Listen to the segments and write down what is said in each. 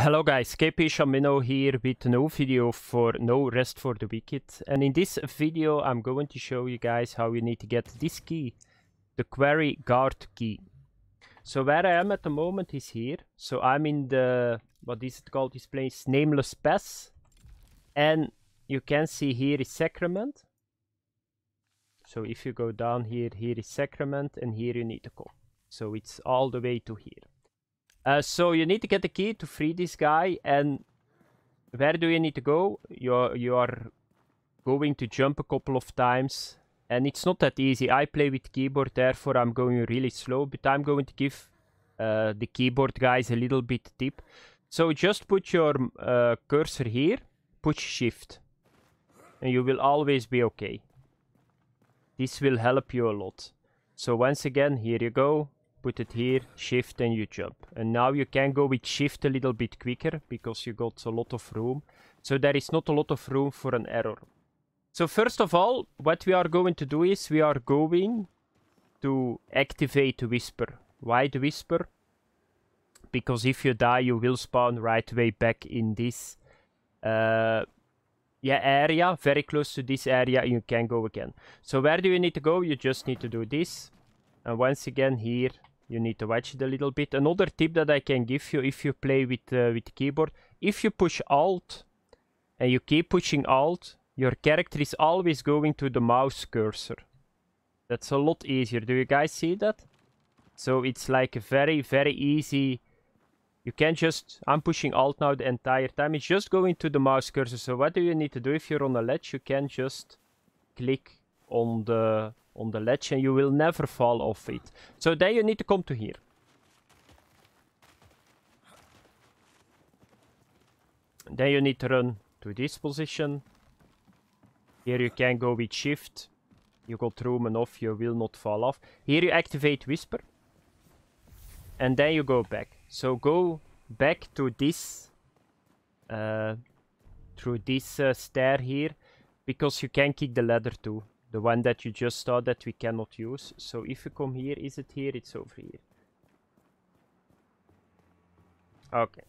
Hello guys, KP Shamino here with a new video for No Rest for the Wicked. And in this video I'm going to show you guys how you need to get this key, the Quarry Guard key. So where I am at the moment is here. So I'm in the, what is it called this place, Nameless Pass. And you can see here is Sacrament. So if you go down here, here is Sacrament and here you need to go. So it's all the way to here. Uh, so you need to get the key to free this guy and where do you need to go? You're, you are going to jump a couple of times and it's not that easy. I play with keyboard therefore I'm going really slow but I'm going to give uh, the keyboard guys a little bit tip. So just put your uh, cursor here, push shift and you will always be okay. This will help you a lot. So once again, here you go, put it here, shift and you jump. And now you can go with shift a little bit quicker because you got a lot of room. So there is not a lot of room for an error. So first of all, what we are going to do is we are going to activate Whisper. Why the Whisper? Because if you die, you will spawn right away back in this uh, yeah, area, very close to this area, you can go again. So where do you need to go? You just need to do this. And once again here, you need to watch it a little bit. Another tip that I can give you if you play with, uh, with the keyboard, if you push Alt and you keep pushing Alt, your character is always going to the mouse cursor. That's a lot easier. Do you guys see that? So it's like a very, very easy... You can just... I'm pushing Alt now the entire time. It's just going to the mouse cursor. So what do you need to do? If you're on a ledge, you can just click on the on the ledge and you will never fall off it. So then you need to come to here. Then you need to run to this position. Here you can go with shift. You go through room off, you will not fall off. Here you activate whisper. And then you go back. So go back to this, uh, through this uh, stair here, because you can kick the ladder too. The one that you just saw that we cannot use. So if you come here, is it here? It's over here. Okay.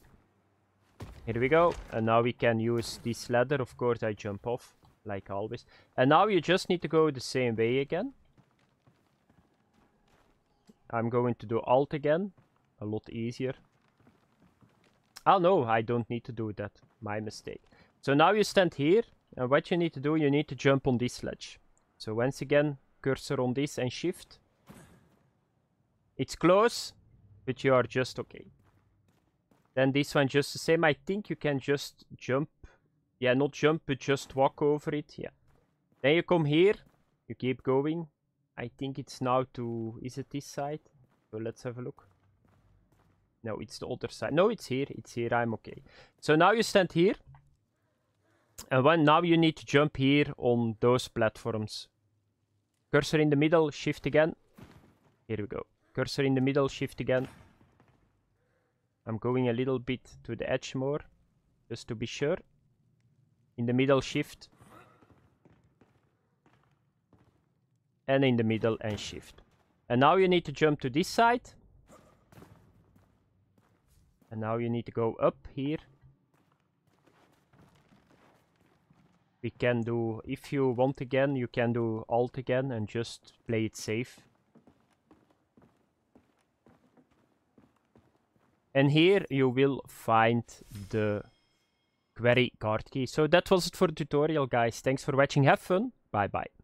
Here we go. And now we can use this ladder. Of course, I jump off, like always. And now you just need to go the same way again. I'm going to do Alt again. A lot easier. Oh no, I don't need to do that. My mistake. So now you stand here. And what you need to do, you need to jump on this ledge. So once again, cursor on this and shift. It's close, but you are just okay. Then this one just the same. I think you can just jump. Yeah, not jump, but just walk over it. Yeah. Then you come here. You keep going. I think it's now to... Is it this side? So let's have a look. No, it's the other side. No, it's here. It's here. I'm okay. So now you stand here. And when now you need to jump here on those platforms. Cursor in the middle, shift again. Here we go. Cursor in the middle, shift again. I'm going a little bit to the edge more, just to be sure. In the middle, shift. And in the middle and shift. And now you need to jump to this side. And now you need to go up here. We can do, if you want again, you can do alt again and just play it safe. And here you will find the Quarry Guard key. So that was it for the tutorial guys. Thanks for watching, have fun, bye bye.